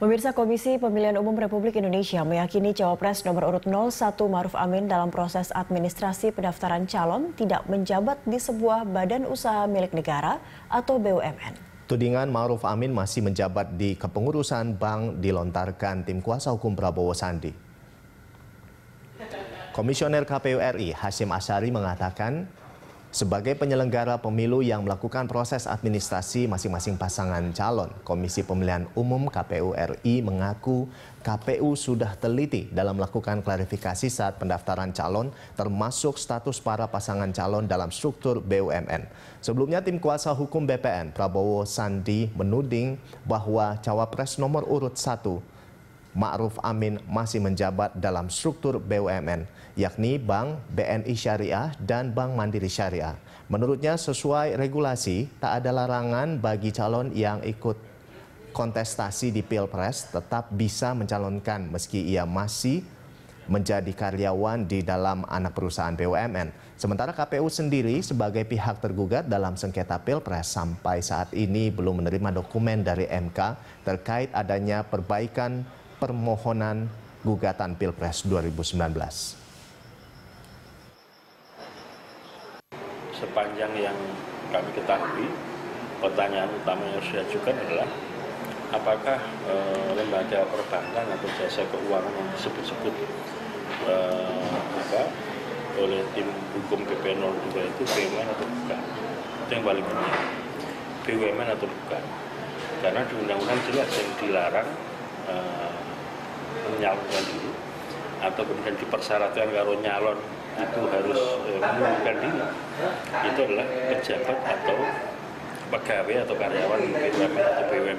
Pemirsa Komisi Pemilihan Umum Republik Indonesia meyakini Cawapres nomor urut 01 Maruf Amin dalam proses administrasi pendaftaran calon tidak menjabat di sebuah badan usaha milik negara atau BUMN. Tudingan Maruf Amin masih menjabat di kepengurusan bank dilontarkan tim kuasa hukum Prabowo Sandi. Komisioner KPU RI Hashim Asyari mengatakan sebagai penyelenggara pemilu yang melakukan proses administrasi masing-masing pasangan calon, Komisi Pemilihan Umum KPU RI mengaku KPU sudah teliti dalam melakukan klarifikasi saat pendaftaran calon termasuk status para pasangan calon dalam struktur BUMN. Sebelumnya tim kuasa hukum BPN Prabowo Sandi menuding bahwa cawapres nomor urut 1 Ma'ruf Amin masih menjabat dalam struktur BUMN, yakni Bank BNI Syariah dan Bank Mandiri Syariah. Menurutnya sesuai regulasi, tak ada larangan bagi calon yang ikut kontestasi di Pilpres tetap bisa mencalonkan meski ia masih menjadi karyawan di dalam anak perusahaan BUMN. Sementara KPU sendiri sebagai pihak tergugat dalam sengketa Pilpres sampai saat ini belum menerima dokumen dari MK terkait adanya perbaikan permohonan gugatan Pilpres 2019. Sepanjang yang kami ketahui, pertanyaan utama yang harus diajukan adalah apakah e, lembaga perbankan atau jasa keuangan yang disebut-sebut e, oleh tim hukum BP 02 itu BUMN atau bukan. Itu yang paling penting. BUMN atau bukan. Karena di undang-undang jelas yang dilarang e, menyalonkan diri atau kemudian dipersyaratkan kalau nyalon itu harus eh, mengundurkan diri. Itu adalah pejabat atau pegawai atau karyawan BUMN atau BUMN